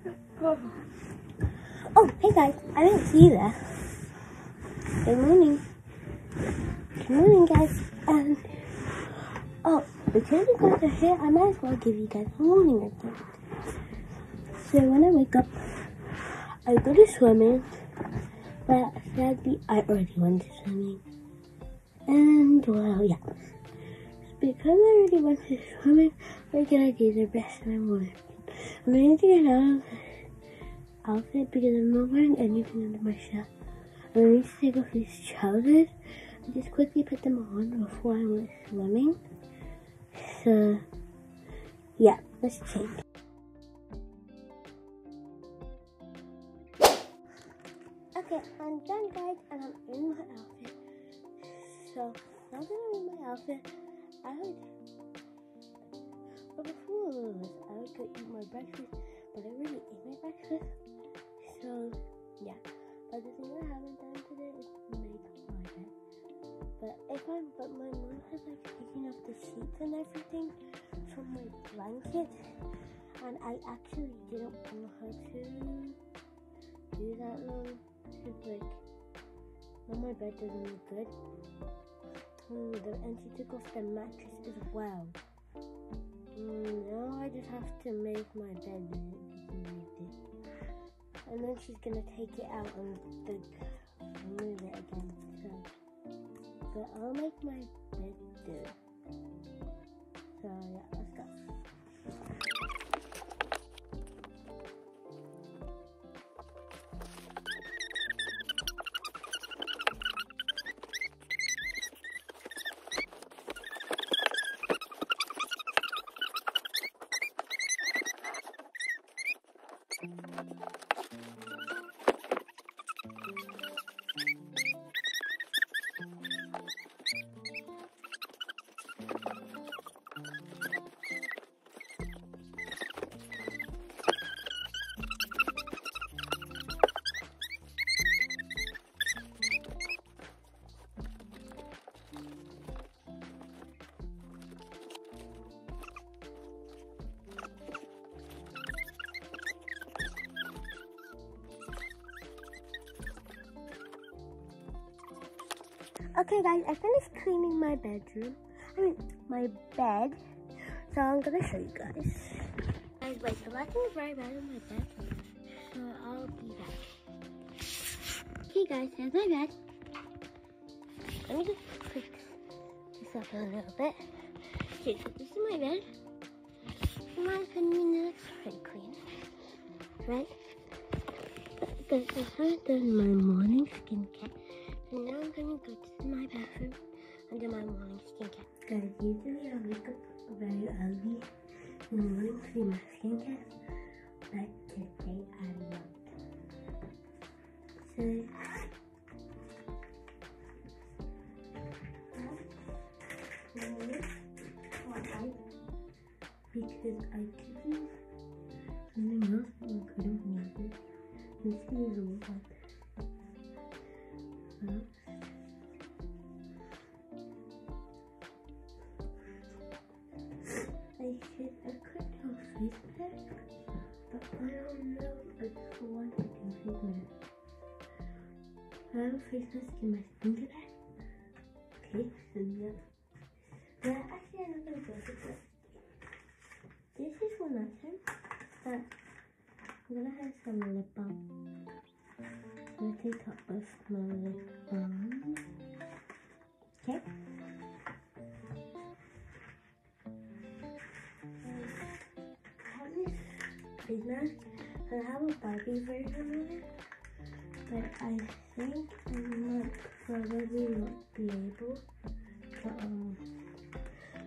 Oh, hey guys, I didn't see you there. Good morning. Good morning, guys. And oh, because you guys are here, I might as well give you guys a morning update. So when I wake up, I go to swimming, but sadly I already went to swimming. And well, yeah. Because I already went to swimming, we're gonna do the of my morning. I'm going to get out of outfit because I'm not wearing anything under my shirt. I'm need to take off these trousers and just quickly put them on before I went swimming. So, yeah, let's change. Okay, I'm done guys and I'm in my outfit. So, now that I'm in my outfit, I would, but breakfast, but I really ate my breakfast. So, yeah. But the thing I haven't done today is make my bed. But if I'm, but my mom has like taken off the sheets and everything from my blanket, and I actually didn't want her to do that long. Cause like, now my bed doesn't look good. Mm, and she took off the mattress as well. Mm, have to make my bed and then she's gonna take it out and move it again. So, but I'll make my bed. So yeah, let's go. Okay, guys, I finished cleaning my bedroom. I mean, my bed. So I'm gonna show you guys. Guys, wait, the lighting is very bad in my bed. So I'll be back. Okay, guys, here's my bed. Let me just fix this up a little bit. Okay, so this is my bed. In my opinion, it looks pretty clean. Right? Guys, I haven't done my morning skincare. So now I'm gonna go to my bathroom and do my morning skincare. Guys, usually I wake up very early in the morning to do my skincare, but today I'm not. So, um, because I could use something else, but I couldn't use it. This is a in my bag. Okay, so yeah. Yeah, actually I'm gonna go this. Is one item that I'm gonna have some lip balm. I'm gonna take out both my lip balm. Okay. I have a Barbie version of it, but I think probably not be able to, um,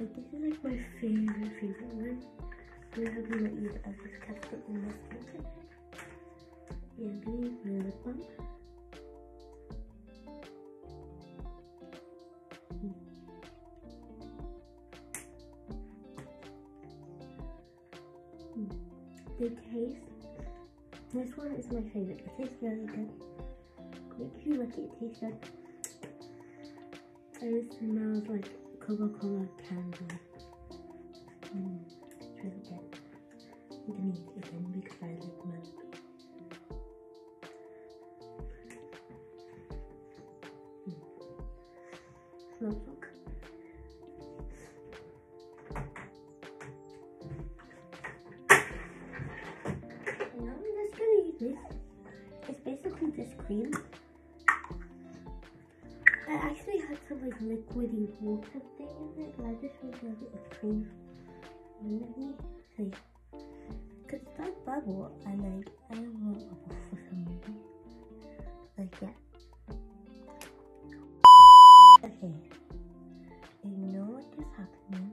like this is like my favorite, favorite one. I'm gonna not use it, I just kept it in skincare. Yeah, my lip balm. the taste. This one is my favorite. It tastes really good. If you look, it tastes good. It smells like Coca-Cola candy. Mm. I'm then because I live Manitoba. Hmm. Smells liquidy water thing in it, but I just have it with. Let me see. Cause bubble, and like I don't want bubble for some reason. Like yeah. Okay. I know what is happening,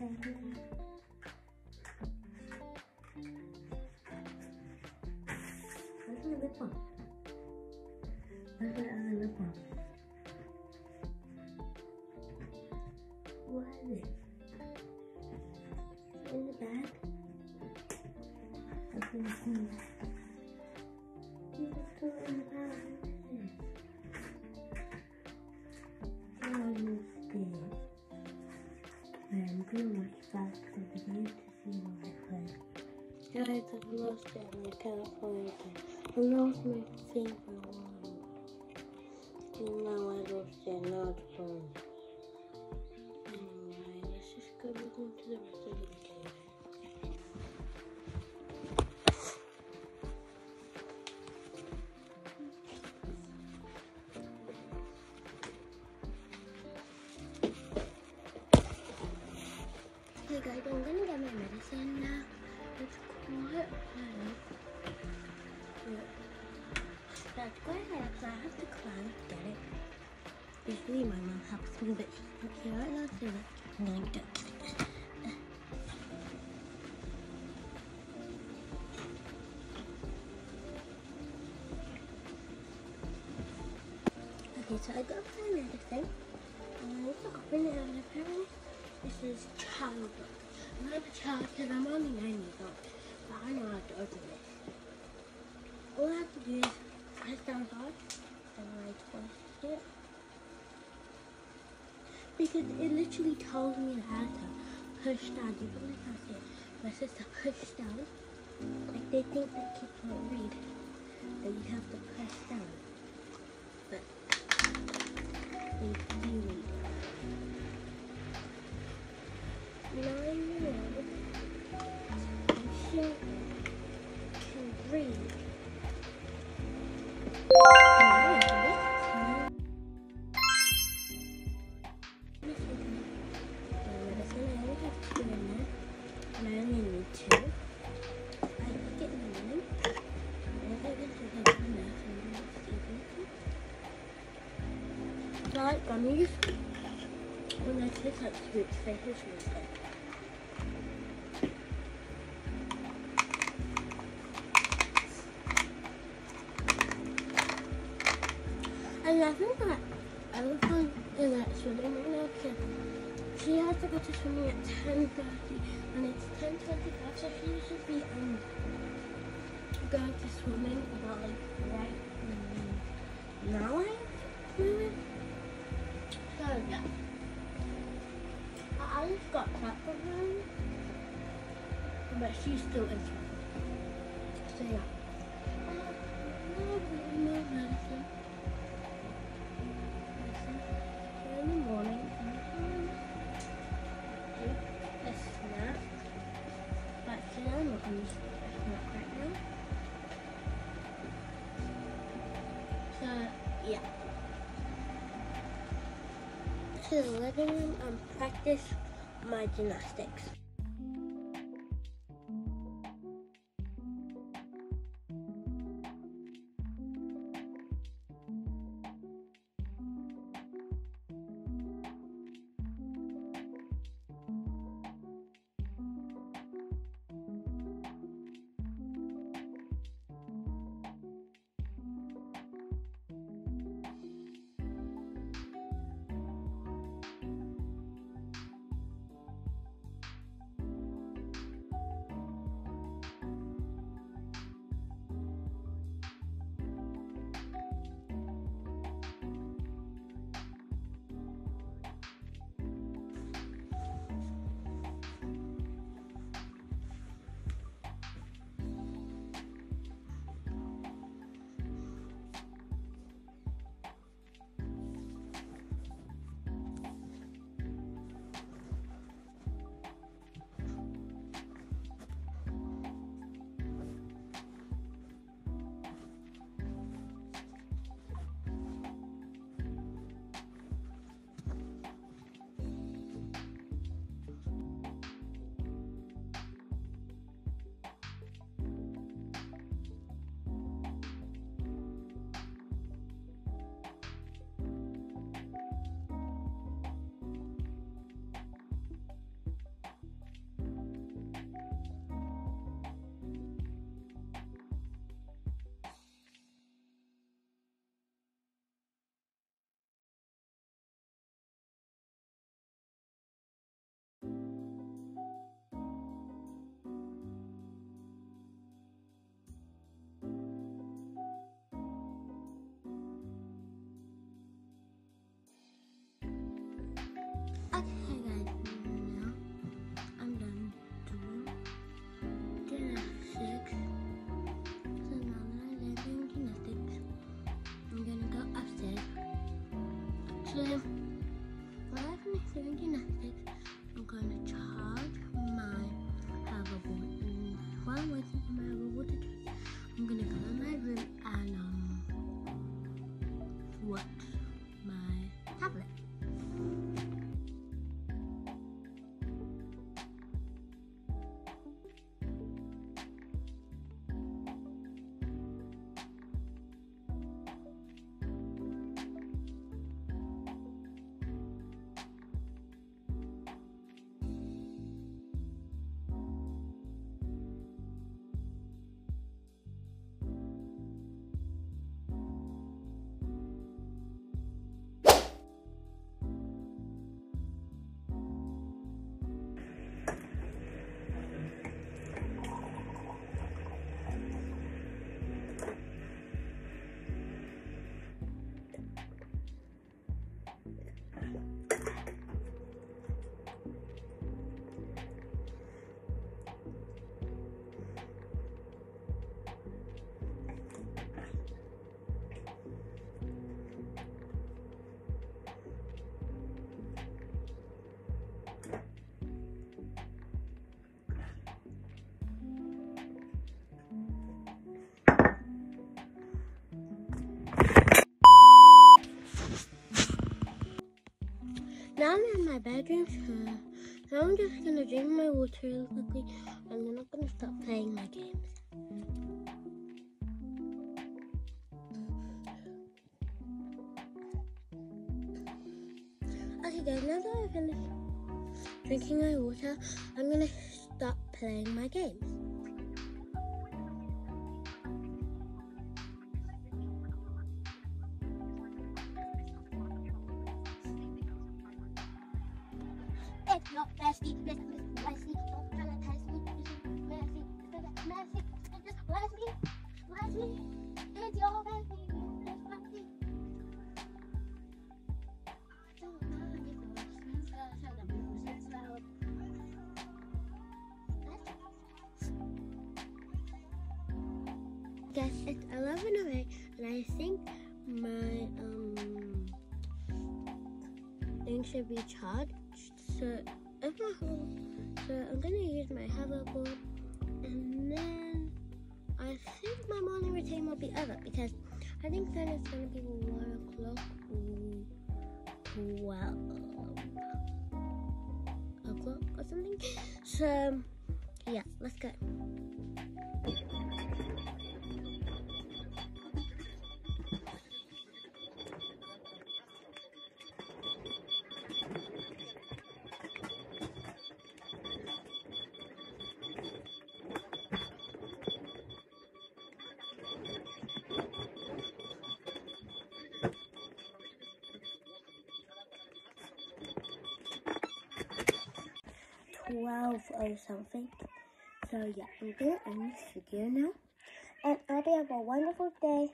Where's my lip balm? Where's my other lip balm? I'm gonna watch back the video to see I play. Guys, I've lost it and I can't find it. I lost my favorite one. And now I lost it, now it's gone. Alright, let's just go move on to the rest of the My helps me, but she's not here right now, so. Okay, so I got my medicine. And I need to open it and apparently this is child book. I'm not a child because I'm only nine years old, but I know how to open this. All I have to do is press down hard and I twist it. Because it literally tells me how to push down. You can like I said, my sister push down. Like they think that kids won't read. That you have to press down. But they do read. Gummies. When I taste like they taste really good. And I think that elephant in that swimming right now, so she has to go to swimming at 10.30 and it's 10.25, so she should be um, going to swimming about like right now, I maybe? Yeah. I just got cut from her, but she's still in trouble. So yeah. To the living room and practice my gymnastics. So, Now I'm in my bedroom, so now I'm just gonna drink my water real quickly and then I'm gonna start playing my games. Okay guys, now that I've finished drinking my water, I'm gonna stop playing my games. Guys, it's 11.08 and I think my um thing should be charged. So if my whole so I'm gonna use my hoverboard and then I think my morning routine will be over because I think then it's gonna be one o'clock twelve o'clock or something. So yeah, let's go. Twelve or something. So yeah, I'm gonna end this video now. And I hope you have a wonderful day.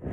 Bye.